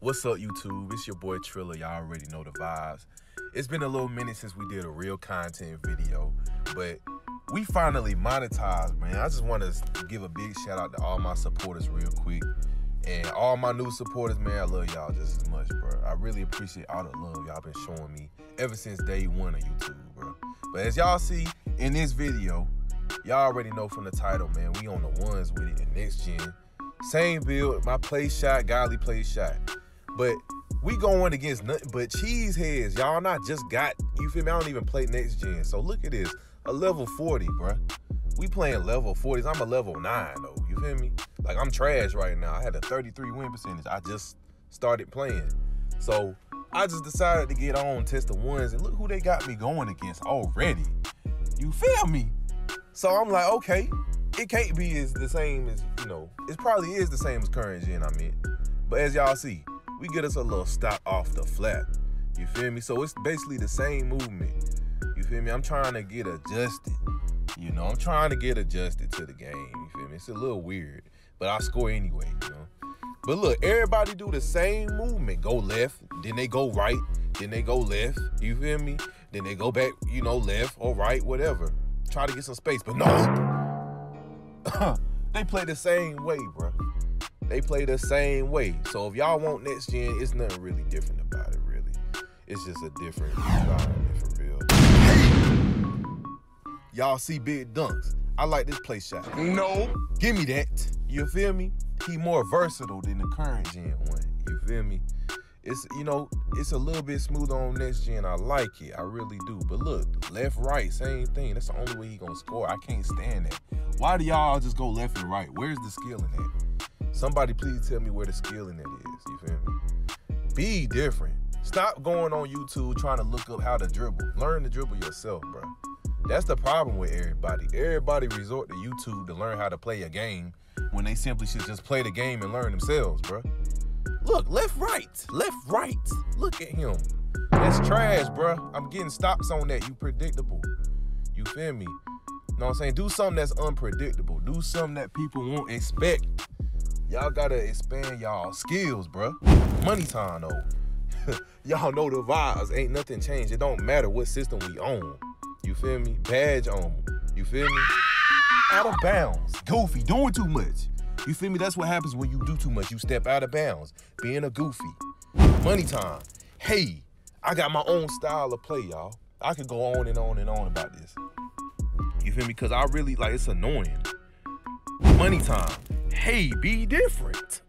What's up, YouTube? It's your boy Trilla. Y'all already know the vibes. It's been a little minute since we did a real content video, but we finally monetized, man. I just want to give a big shout out to all my supporters real quick. And all my new supporters, man, I love y'all just as much, bro. I really appreciate all the love y'all been showing me ever since day one of YouTube, bro. But as y'all see in this video, y'all already know from the title, man, we on the ones with it in next gen. Same build, my play shot, godly play shot. But we going against nothing but cheese heads. Y'all not just got, you feel me? I don't even play next gen. So look at this, a level 40, bro. We playing level 40s. I'm a level 9, though. You feel me? Like, I'm trash right now. I had a 33 win percentage. I just started playing. So I just decided to get on, test the ones, and look who they got me going against already. You feel me? So I'm like, okay, it can't be as the same as, you know, it probably is the same as current gen, I mean. But as y'all see, we get us a little stop off the flat. You feel me? So it's basically the same movement. You feel me? I'm trying to get adjusted. You know, I'm trying to get adjusted to the game. You feel me? It's a little weird, but I score anyway, you know. But look, everybody do the same movement. Go left, then they go right, then they go left. You feel me? Then they go back, you know, left or right, whatever. Try to get some space, but no. they play the same way, bro. They play the same way. So if y'all want next gen, it's nothing really different about it, really. It's just a different environment for real. Y'all see big dunks. I like this play shot. No. Give me that. You feel me? He more versatile than the current gen one. You feel me? It's you know, it's a little bit smoother on next gen. I like it. I really do. But look, left, right, same thing. That's the only way he gonna score. I can't stand that. Why do y'all just go left and right? Where's the skill in that? Somebody please tell me where the skill in that is. You feel me? Be different. Stop going on YouTube trying to look up how to dribble. Learn to dribble yourself, bro. That's the problem with everybody. Everybody resort to YouTube to learn how to play a game when they simply should just play the game and learn themselves, bro. Look, left, right, left, right. Look at him. That's trash, bro. I'm getting stops on that. You predictable. You feel me? You know what I'm saying? Do something that's unpredictable. Do something that people won't expect. Y'all gotta expand y'all skills, bro. Money time though. y'all know the vibes. Ain't nothing changed. It don't matter what system we own. You feel me? Badge on. You feel me? Out of bounds. Goofy, doing too much. You feel me? That's what happens when you do too much. You step out of bounds, being a goofy. Money time. Hey, I got my own style of play, y'all. I could go on and on and on about this. You feel me? Because I really, like, it's annoying. Money time. Hey, be different.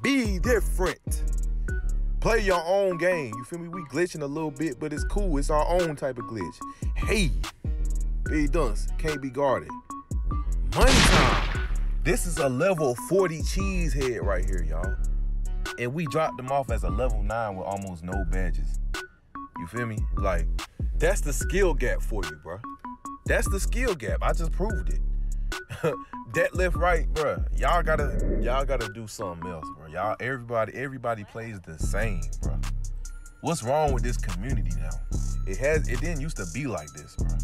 Be different. Play your own game. You feel me? We glitching a little bit, but it's cool. It's our own type of glitch. Hey, be dunks can't be guarded. Money time. This is a level 40 cheesehead right here, y'all. And we dropped them off as a level 9 with almost no badges. You feel me? Like, that's the skill gap for you, bro. That's the skill gap. I just proved it. that left right, bro. Y'all gotta y'all gotta do something else, bro. Y'all everybody everybody plays the same, bro. What's wrong with this community now? It has it didn't used to be like this, bro.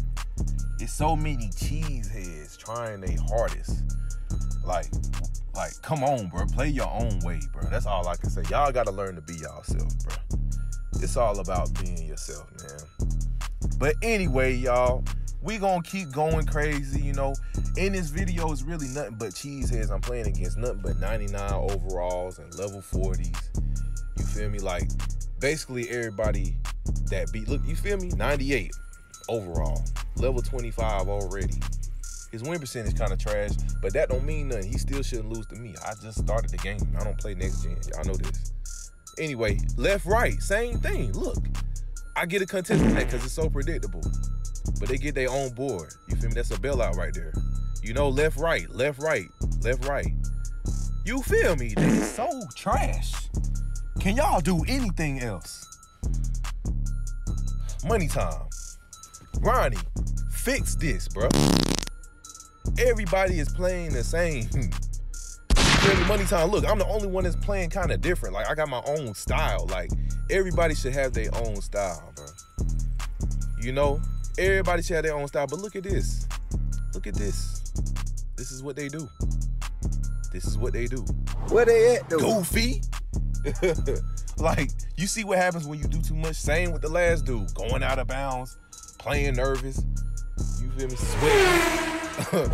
It's so many cheeseheads trying their hardest. Like, like, come on, bro. Play your own way, bro. That's all I can say. Y'all gotta learn to be yourself, bro. It's all about being yourself, man. But anyway, y'all, we gonna keep going crazy, you know. In this video is really nothing but cheeseheads. I'm playing against nothing but 99 overalls and level 40s. You feel me? Like basically everybody that beat. Look, you feel me? 98 overall, level 25 already. His win percentage kind of trash, but that don't mean nothing. He still shouldn't lose to me. I just started the game. I don't play next gen. Y'all know this. Anyway, left, right, same thing. Look, I get a contest that because it's so predictable. But they get their own board. You feel me? That's a bailout right there. You know, left, right, left, right, left, right. You feel me? They so trash. Can y'all do anything else? Money time. Ronnie, fix this, bro. Everybody is playing the same. money time. Look, I'm the only one that's playing kind of different. Like I got my own style. Like everybody should have their own style, bro. You know, everybody should have their own style. But look at this. Look at this. This is what they do. This is what they do. Where they at though? Goofy. Like, you see what happens when you do too much? Same with the last dude. Going out of bounds, playing nervous. You feel me? Sweating.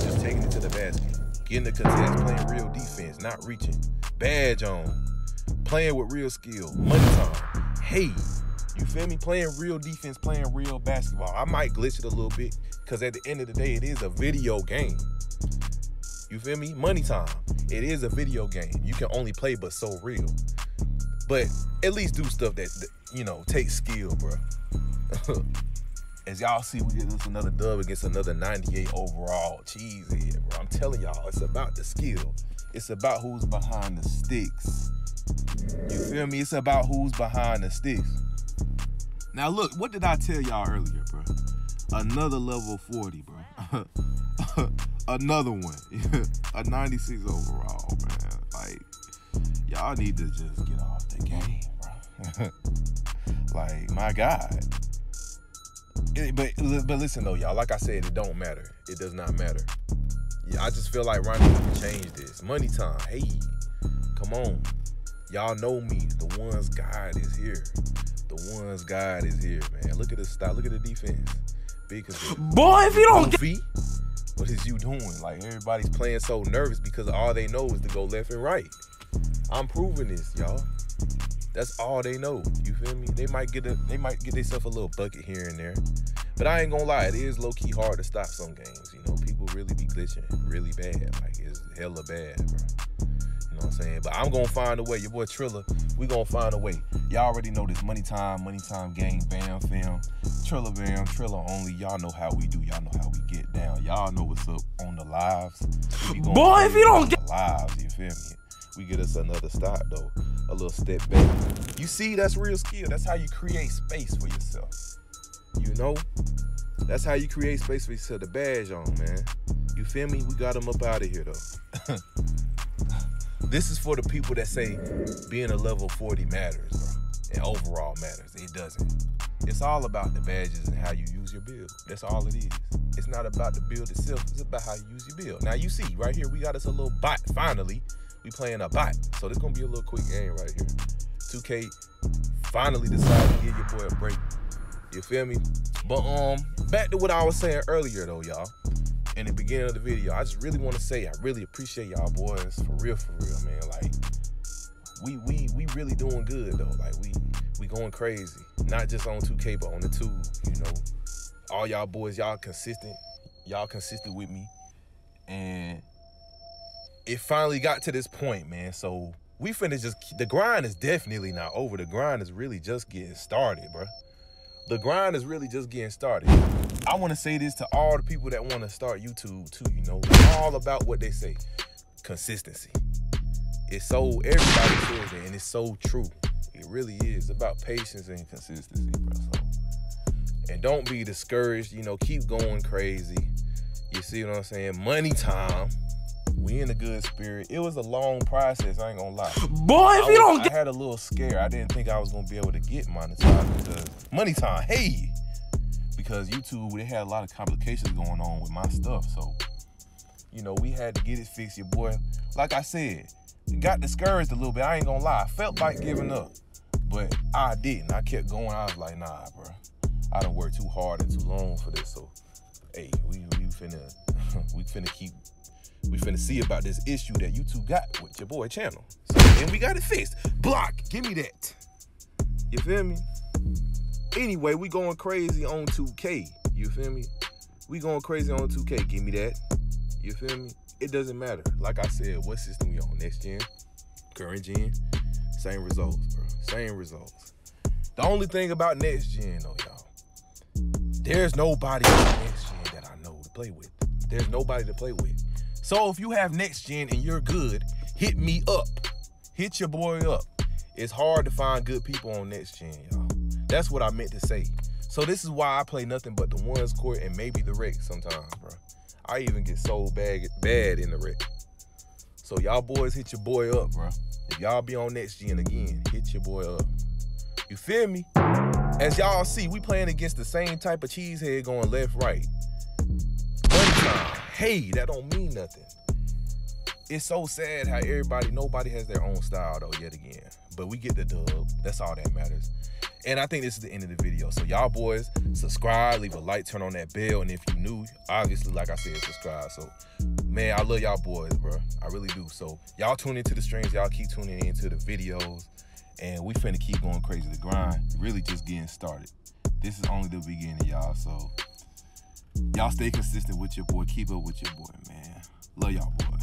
just taking it to the basket. Getting the contest, playing real defense, not reaching. Badge on. Playing with real skill. Money time. Hey. You feel me? Playing real defense, playing real basketball. I might glitch it a little bit because at the end of the day, it is a video game. You feel me? Money time. It is a video game. You can only play but so real. But at least do stuff that, you know, takes skill, bro. As y'all see, we get this another dub against another 98 overall cheese here, bro. I'm telling y'all, it's about the skill. It's about who's behind the sticks. You feel me? It's about who's behind the sticks. Now look, what did I tell y'all earlier, bro? Another level 40, bro. Another one. a 96 overall, man. Like, y'all need to just get off the game, bro. like, my God. It, but but listen though, y'all. Like I said, it don't matter. It does not matter. Yeah, I just feel like Ronnie can change this. Money time. Hey, come on. Y'all know me. The ones God is here. The ones God is here, man. Look at the style. Look at the defense. Big Boy, if you don't get what is you doing? Like everybody's playing so nervous because all they know is to go left and right. I'm proving this, y'all. That's all they know. You feel me? They might get a they might get themselves a little bucket here and there. But I ain't gonna lie, it is low key hard to stop some games. You know, people really be glitching really bad. Like it's hella bad, bro. You know what I'm saying? But I'm gonna find a way. Your boy Trilla, we gonna find a way. Y'all already know this money time, money time game, bam, film. Trilla bam, Trilla only. Y'all know how we do. Y'all know how we get down. Y'all know what's up on the lives. Boy, if you don't get lives, you feel me? We get us another stop though a little step back. You see, that's real skill. That's how you create space for yourself. You know? That's how you create space for yourself. The badge on, man. You feel me? We got them up out of here, though. this is for the people that say being a level 40 matters. And overall matters. It doesn't. It's all about the badges and how you use your build. That's all it is. It's not about the build itself. It's about how you use your build. Now you see, right here, we got us a little bot finally we playing a bot. So this gonna be a little quick game right here. 2K finally decided to give your boy a break. You feel me? But um, back to what I was saying earlier though, y'all. In the beginning of the video, I just really want to say I really appreciate y'all boys for real, for real, man. Like we we we really doing good though. Like we we going crazy. Not just on 2K, but on the two. You know, all y'all boys, y'all consistent. Y'all consistent with me, and it finally got to this point, man. So we finna just the grind is definitely not over. The grind is really just getting started, bro. The grind is really just getting started. I want to say this to all the people that want to start YouTube too. You know, all about what they say, consistency. It's so everybody says it, and it's so true. It really is about patience and consistency, bro. So, and don't be discouraged. You know, keep going crazy. You see what I'm saying? Money time. We in a good spirit. It was a long process. I ain't gonna lie. Boy, if I you was, don't get- I had a little scare. I didn't think I was gonna be able to get monetized because money time. Hey, because YouTube they had a lot of complications going on with my stuff. So, you know, we had to get it fixed. Your boy, like I said, got discouraged a little bit. I ain't gonna lie. I felt like giving up, but I didn't. I kept going. I was like, nah, bro. I don't work too hard and too long for this. So, hey, we we finna we finna keep we finna see about this issue that YouTube got with your boy channel. So, and we got it fixed. Block, give me that. You feel me? Anyway, we going crazy on 2K. You feel me? We going crazy on 2K. Give me that. You feel me? It doesn't matter. Like I said, what system we on? Next gen, current gen, same results, bro. Same results. The only thing about next gen, though, y'all, there's nobody on next gen that I know to play with. There's nobody to play with. So if you have next gen and you're good, hit me up. Hit your boy up. It's hard to find good people on next gen, y'all. That's what I meant to say. So this is why I play nothing but the ones court and maybe the Rec sometimes, bro. I even get so bad bad in the Rec. So y'all boys hit your boy up, bro. If y'all be on next gen again, hit your boy up. You feel me? As y'all see, we playing against the same type of cheesehead going left, right. One time hey, that don't mean nothing. it's so sad how everybody, nobody has their own style though, yet again. But we get the dub. That's all that matters. And I think this is the end of the video. So y'all boys, subscribe, leave a like, turn on that bell. And if you new, obviously, like I said, subscribe. So man, I love y'all boys, bro. I really do. So y'all tune into the streams, y'all keep tuning into the videos. And we finna keep going crazy. The grind really just getting started. This is only the beginning, y'all. So y'all stay consistent with your boy. Keep up with your boy, man. Love y'all boys.